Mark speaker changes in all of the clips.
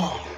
Speaker 1: Oh.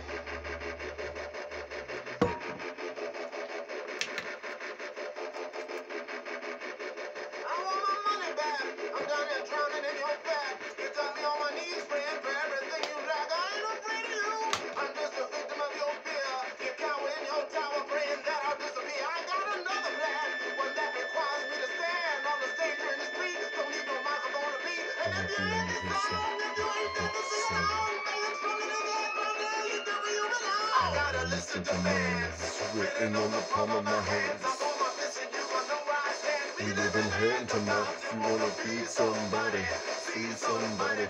Speaker 1: I'm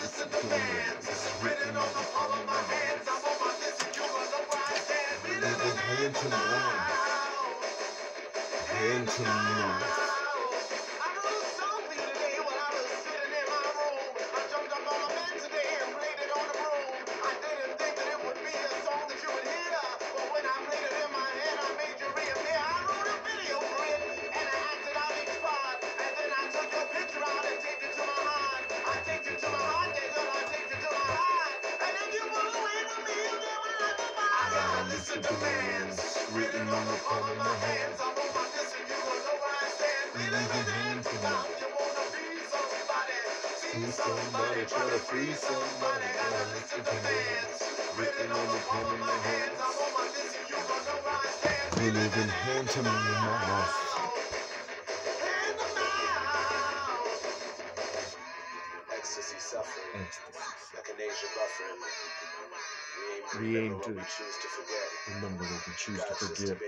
Speaker 1: just doing man. It's written on the palm of my hands. I'm over this and you was a rise hand to mouth.
Speaker 2: Hand to mouth.
Speaker 1: To demands written on the palm of my hands. I won't rock and you will know where I stand. Feeling the hand for now. You wanna be somebody, see somebody, try to free somebody. Gotta listen to demands written on the palm of my hands. I won't rock and you will know where I stand.
Speaker 2: We live in hand to
Speaker 3: me my.
Speaker 2: we aim to.
Speaker 3: Remember that we choose to forget.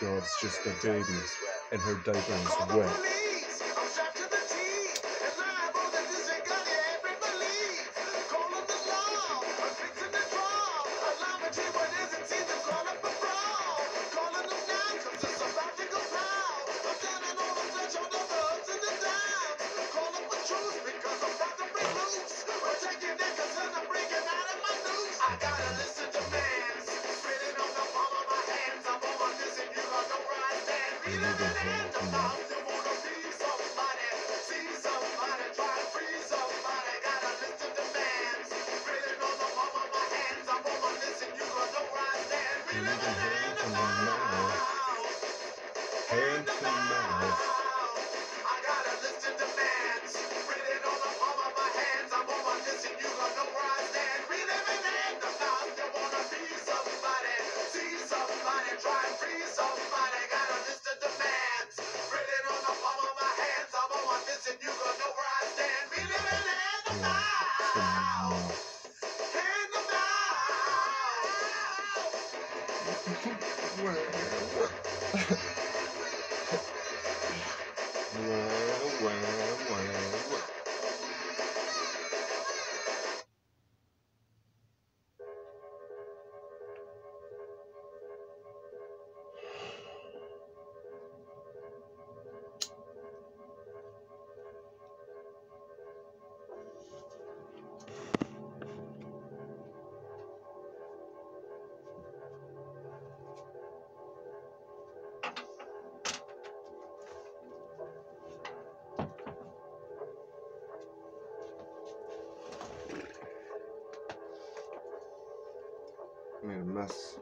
Speaker 3: God's just a baby, and
Speaker 2: her diaper is wet.
Speaker 1: Nigga, hand to the man. Hand to
Speaker 2: poner más.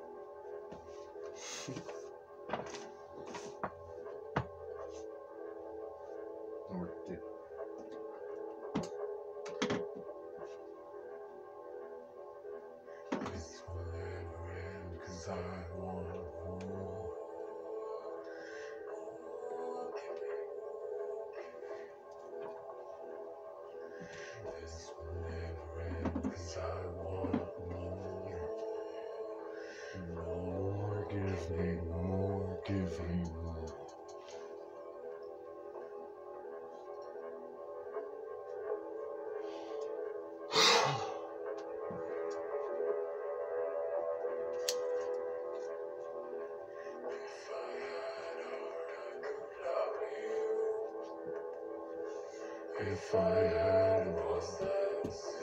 Speaker 4: if I had lost. this.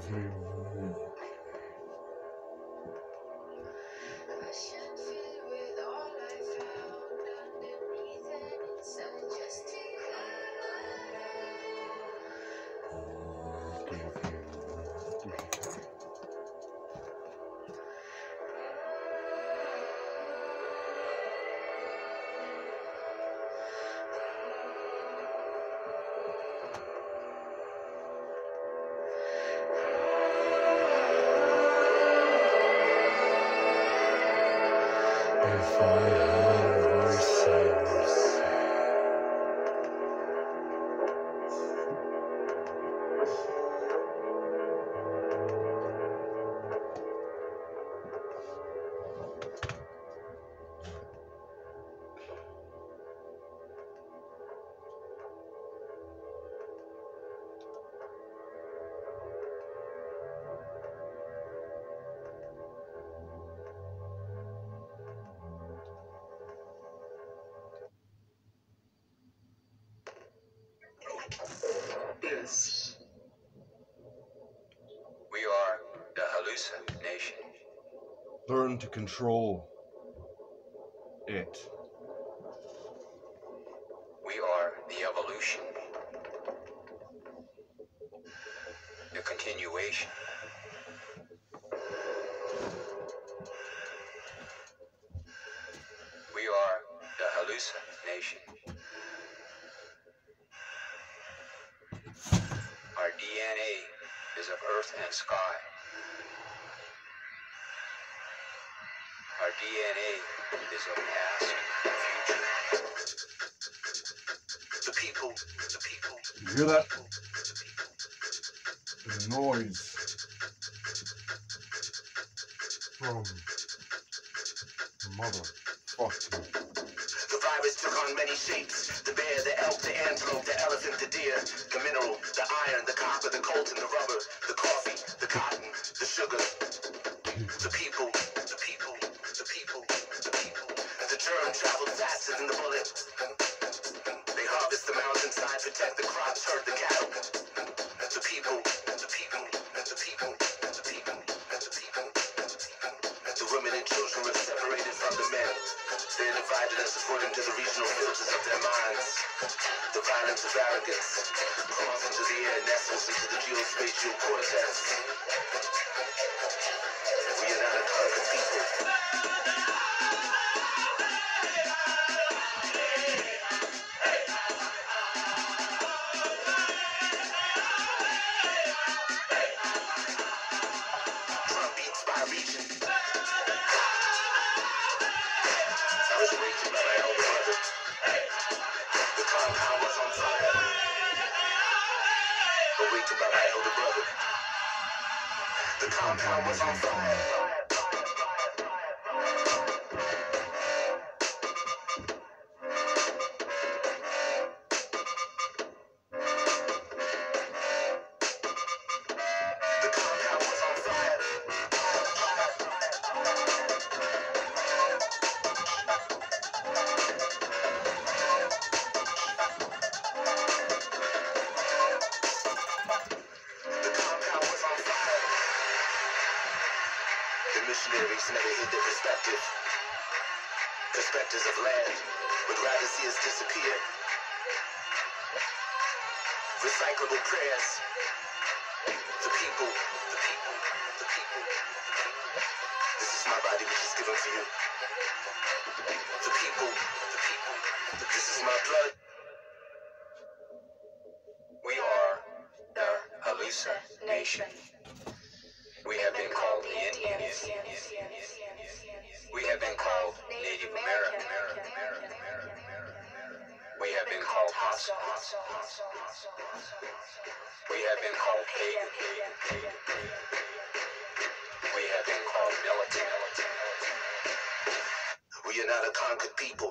Speaker 4: 주세요. I
Speaker 5: to
Speaker 6: control it.
Speaker 7: We are the evolution. The continuation. We are the Halluci Nation. Our DNA is of earth and sky. Our DNA is past and future. The people, the people,
Speaker 6: You hear that?
Speaker 7: the
Speaker 6: noise from motherfucking
Speaker 3: The virus took on many shapes. The bear, the elk, the antelope, the elephant, the deer, the mineral, the iron, the copper, the coltan, the rubber, arrogance crawls into the air, nestles into the geospatial cortex.
Speaker 7: Halluci Nation. We have been called the Indians. We have been called Native American. We have been called Hostiles. We have been called pagan. We have been called militant.
Speaker 3: We are not a conquered people.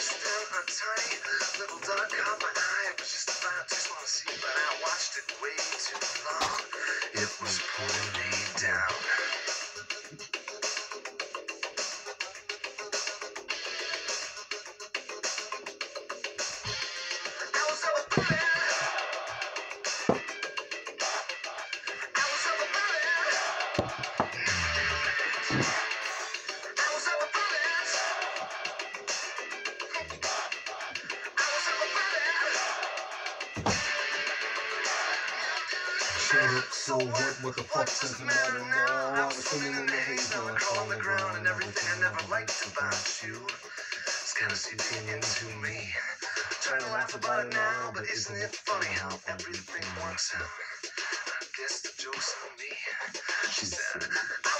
Speaker 6: chewed up
Speaker 1: so what, what the fuck does it matter now? I was swimming in the haze,
Speaker 6: now I crawl on the ground and everything I never liked about you. It's kind of seeping into me. Trying to laugh about it now, but isn't it funny how everything works out? I guess the joke's on me. She said.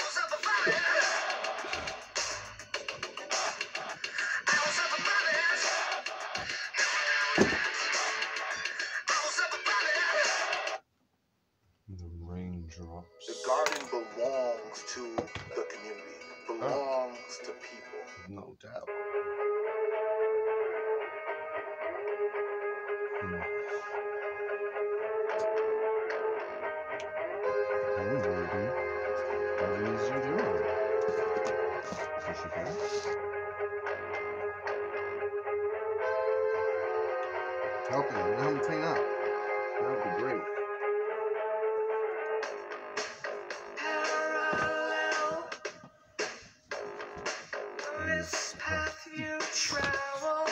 Speaker 6: travel.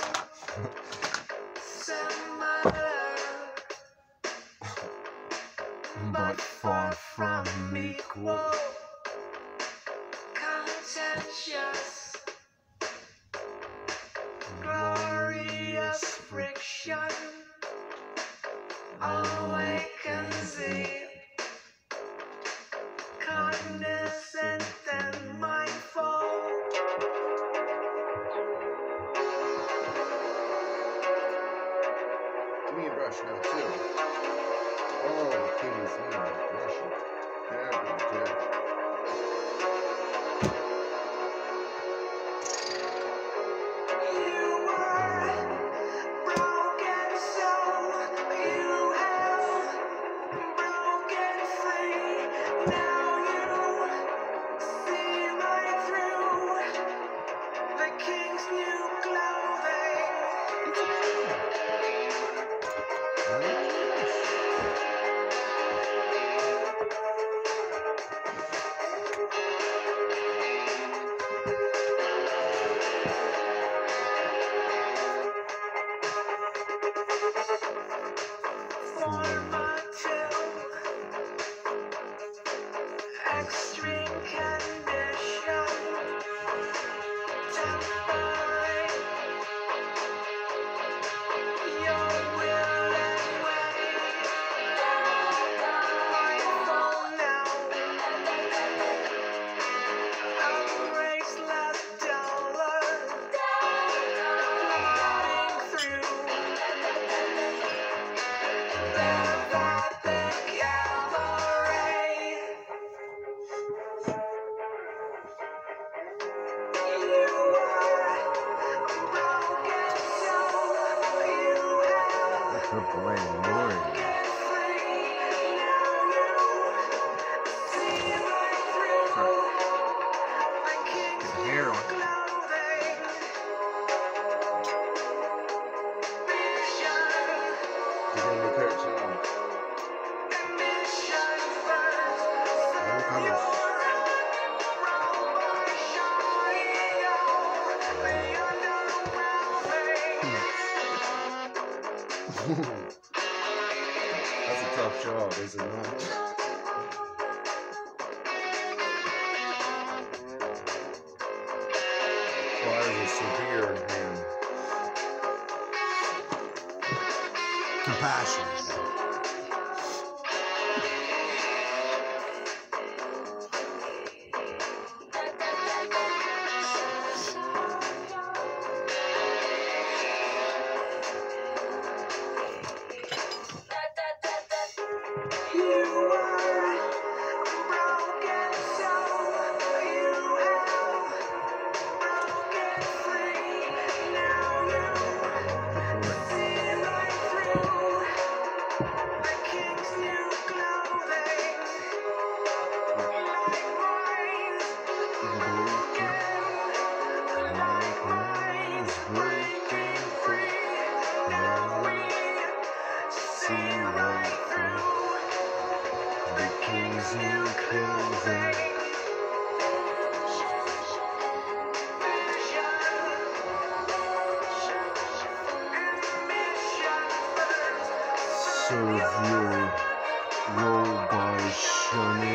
Speaker 1: That's a tough
Speaker 6: job, is it? Your role by shunning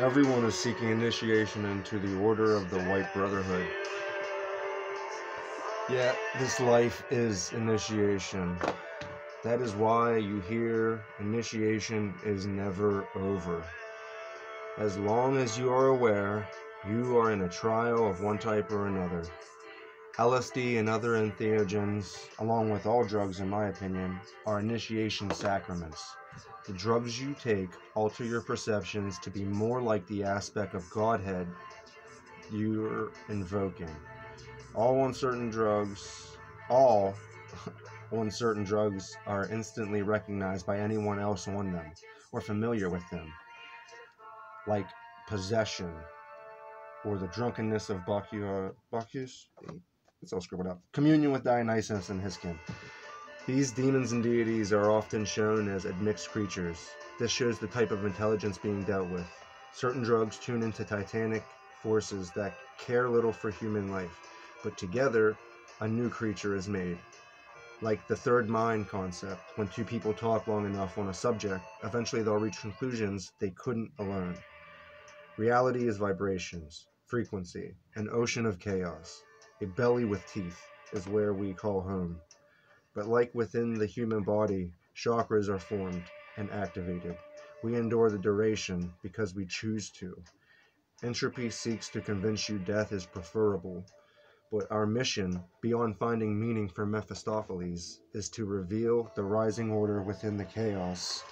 Speaker 6: Everyone is seeking initiation into the order of the White Brotherhood. Yeah, this life is initiation.
Speaker 1: That is why you hear initiation is never over. As long as you are aware, you are in a trial of one type or another. LSD and other entheogens, along with all drugs, in my opinion, are initiation sacraments. The drugs you take alter your perceptions to be more like the aspect of Godhead you're invoking. All on certain drugs, all on certain drugs are instantly recognized by anyone else on them or familiar with them, like possession or the drunkenness of Bacchus. Bacchus? It's all scribbled out. Communion with Dionysus and Hiskin. These demons and deities are often shown as admixed creatures. This shows the type of intelligence being dealt with. Certain drugs tune into titanic forces that care little for human life, but together, a new creature is made. Like the third mind concept, when two people talk long enough on a subject, eventually they'll reach conclusions they couldn't alone. Reality is vibrations, frequency, an ocean of chaos. A belly with teeth is where we call home. But like within the human body, chakras are formed and activated. We endure the duration because we choose to. Entropy seeks to convince you death is preferable, but our mission, beyond finding meaning for Mephistopheles, is to reveal the rising order within the chaos.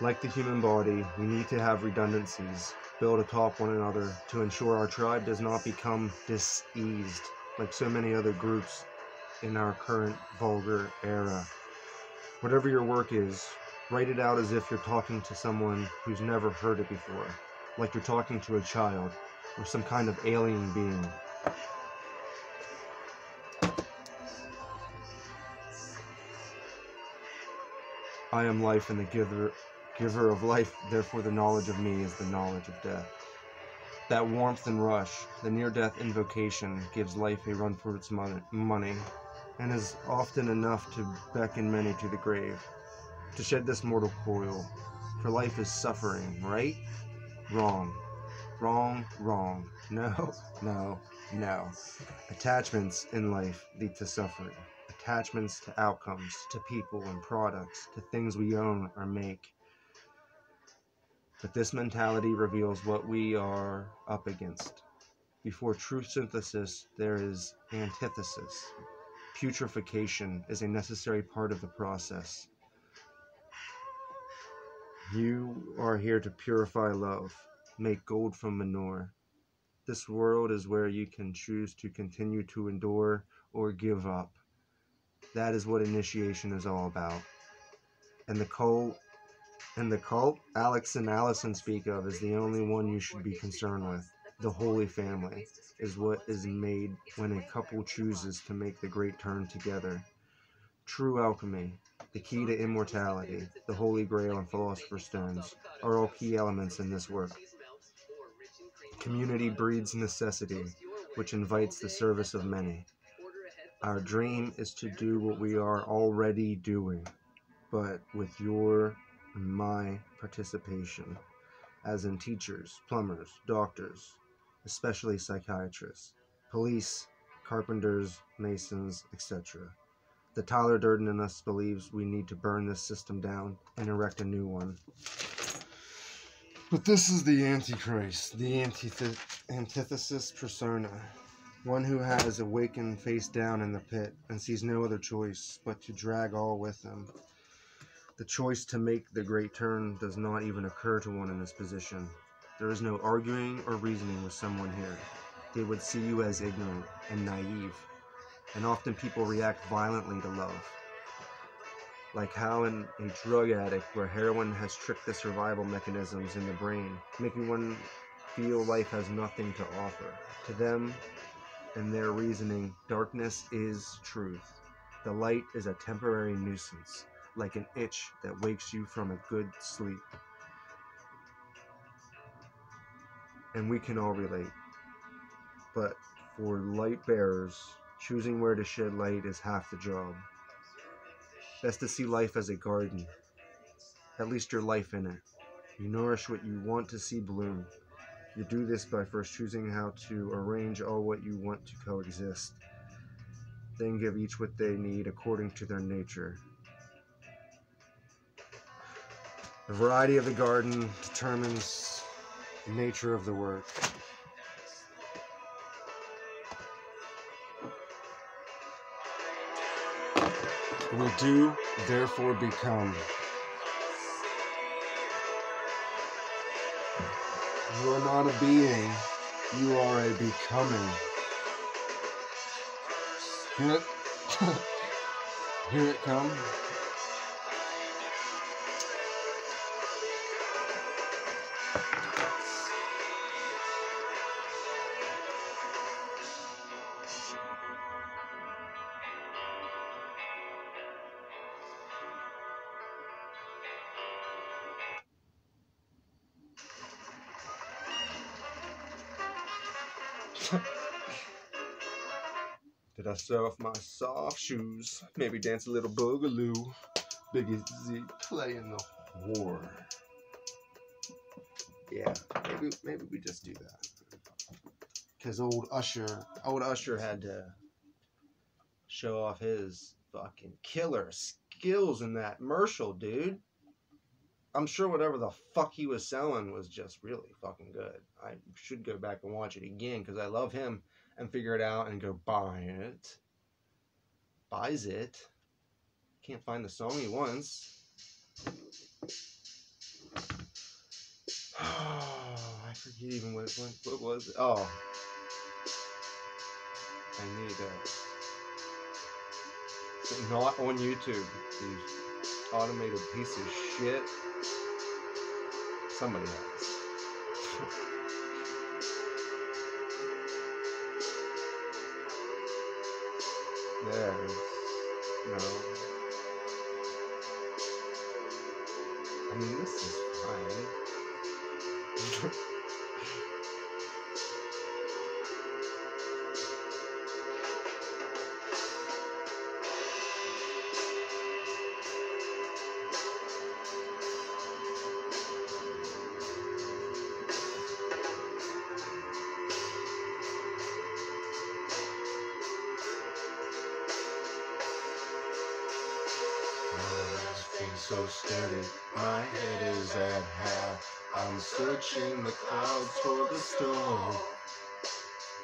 Speaker 1: Like the human body, we need to have redundancies, build atop one another to ensure our tribe does not become diseased like so many other groups in our current vulgar era. Whatever your work is, write it out as if you're talking to someone who's never heard it before, like you're talking to a child or some kind of alien being. I am life and the giver, giver of life, therefore the knowledge of me is the knowledge of death. That warmth and rush, the near death invocation, gives life a run for its money, and is often enough to beckon many to the grave, to shed this mortal coil. For life is suffering, right? Wrong. Wrong, wrong. No, no, no. Attachments in life lead to suffering. Attachments to outcomes, to people and products, to things we own or make. But this mentality reveals what we are up against. Before truth synthesis, there is antithesis. Putrefaction is a necessary part of the process. You are here to purify love, make gold from manure. This world is where you can choose to continue to endure or give up. That is what initiation is all about. And the cult and the cult Alex and Allison speak of is the only one you should be concerned with. The Holy Family is what is made when a couple chooses to make the great turn together. True alchemy, the key to immortality, the Holy Grail, and Philosopher's Stones are all key elements in this work. Community breeds necessity, which invites the service of many. Our dream is to do what we are already doing, but with your my participation, as in teachers, plumbers, doctors, especially psychiatrists, police, carpenters, masons, etc. The Tyler Durden in us believes we need to burn this system down and erect a new one. But this is the Antichrist, the antith- antithesis persona, one who has awakened face down in the pit and sees no other choice but to drag all with him. The choice to make the great turn does not even occur to one in this position. There is no arguing or reasoning with someone here. They would see you as ignorant and naive, and often people react violently to love. Like how in a drug addict where heroin has tricked the survival mechanisms in the brain, making one feel life has nothing to offer. To them and their reasoning, darkness is truth. The light is a temporary nuisance, like an itch that wakes you from a good sleep. And we can all relate. But for light bearers, choosing where to shed light is half the job. Best to see life as a garden, at least your life in it. You nourish what you want to see bloom. You do this by first choosing how to arrange all what you want to coexist. Then give each what they need according to their nature. The variety of the garden determines the nature of the work. We do, therefore become. You are not a being, you are a becoming. Hear it? Hear it come? Did I off my soft shoes? Maybe dance a little boogaloo. Biggie Z playing the whore. Yeah, maybe maybe we just do that. Cause old Usher, old Usher had to show off his fucking killer skills in that commercial, dude. I'm sure whatever the fuck he was selling was just really fucking good. I should go back and watch it again because I love him and figure it out and go buy it. Buys it. Can't find the song he wants. I forget even what it was. What was it? Oh. I need a. Not on YouTube. You automated piece of shit. Somebody has. There's no.
Speaker 2: So steady, my head is at half. I'm searching the clouds for the storm.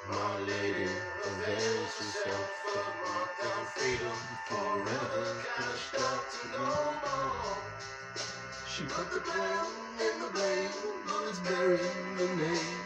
Speaker 2: My lady, avails herself of my freedom forever. Cashed out to no more. She put the blame in the blame, was burying the name.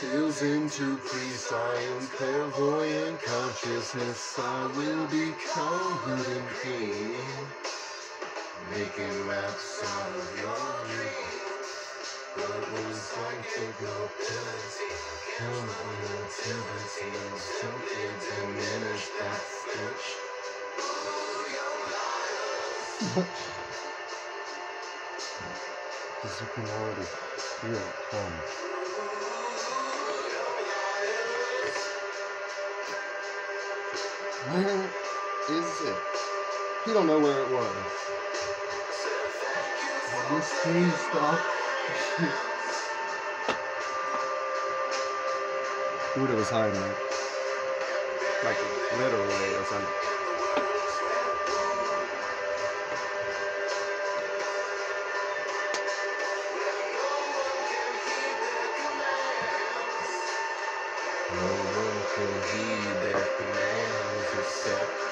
Speaker 2: steals into precise clairvoyant consciousness. I will become good and clean making raps out of dreams. But when psychopility counteractivity something diminish that stitch.
Speaker 1: Because you can already feel it come. Is it? He don't know where it was. This train stop. Dude, it was hiding it. Like literally or something.
Speaker 2: No one can heed their commands except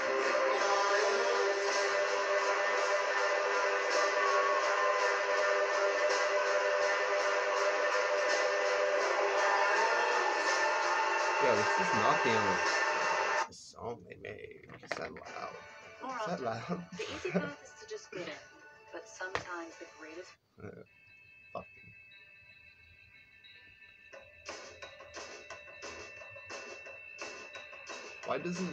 Speaker 1: Is not the only song they made. Is that loud?
Speaker 8: More
Speaker 1: Is that loud?
Speaker 8: the easy path is to just get it, But sometimes the greatest
Speaker 1: Fucking. Why doesn't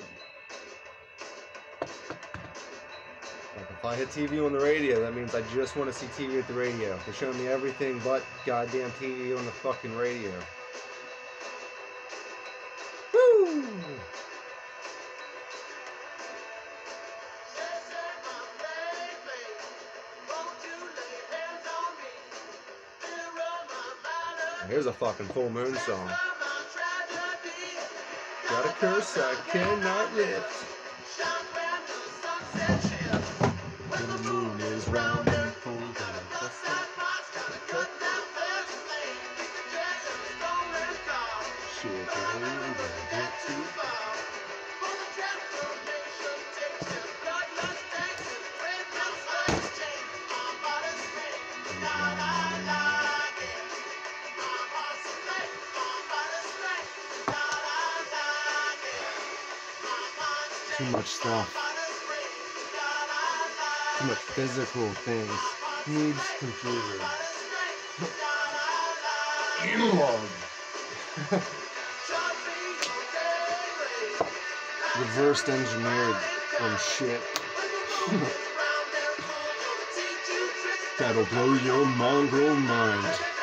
Speaker 1: like if I hit TV on the radio, that means I just want to see TV at the radio. They're showing me everything but goddamn TV on the fucking radio. Here's a fucking full moon song. Got a curse I cannot lift.
Speaker 2: when the moon is round
Speaker 1: much stuff. Too much physical things. Needs computer. Analog. Reversed engineered from shit.
Speaker 2: That'll blow your mongrel mind.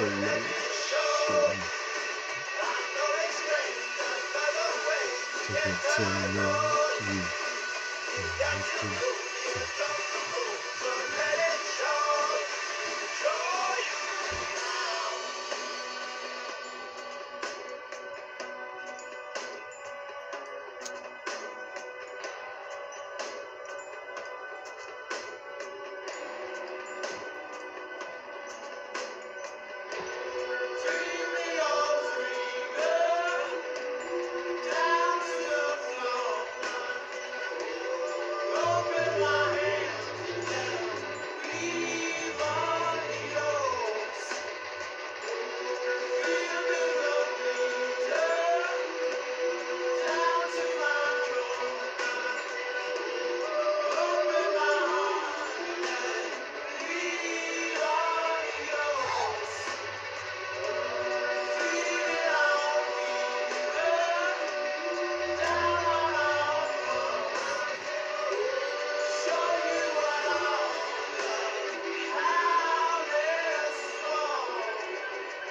Speaker 1: So late.
Speaker 2: To get to know you.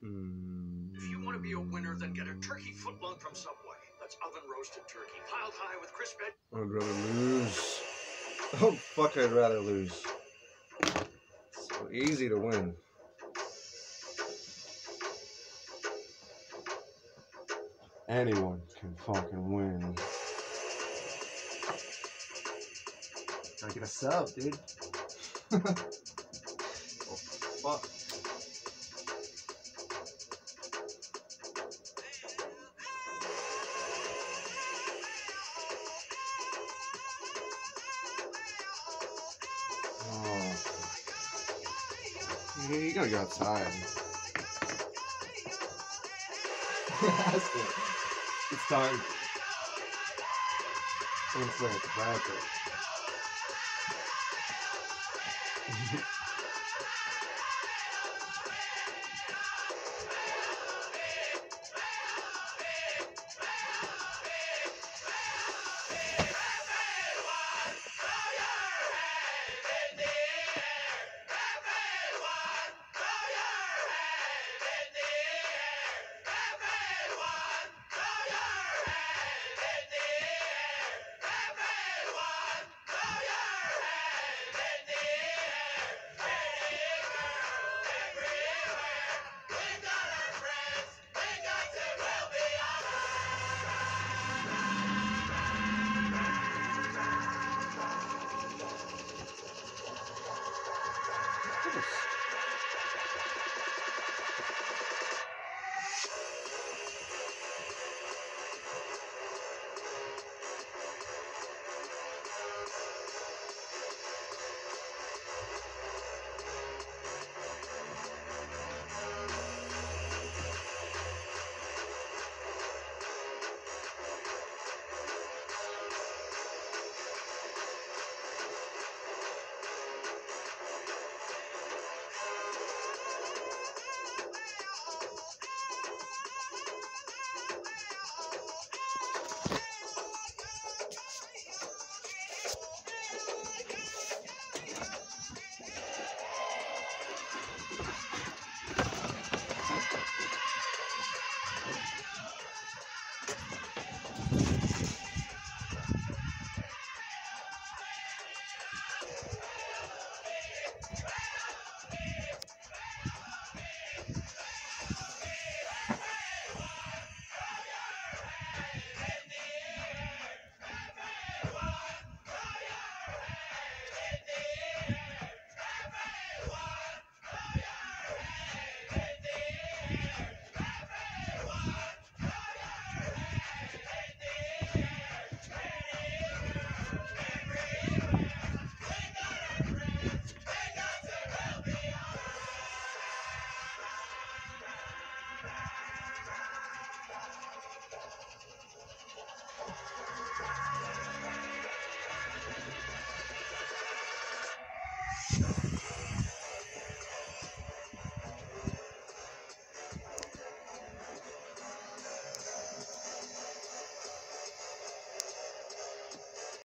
Speaker 1: Fucking
Speaker 9: If you want to be a winner, then get a turkey footlong from Subway. That's oven roasted turkey, piled high with crisp veg.
Speaker 1: I'd rather lose. Oh fuck! I'd rather lose.
Speaker 10: So easy to win. Anyone can fucking win.
Speaker 1: Gotta get a sub, dude. oh, fuck. time. it's time. I'm playing tobacco.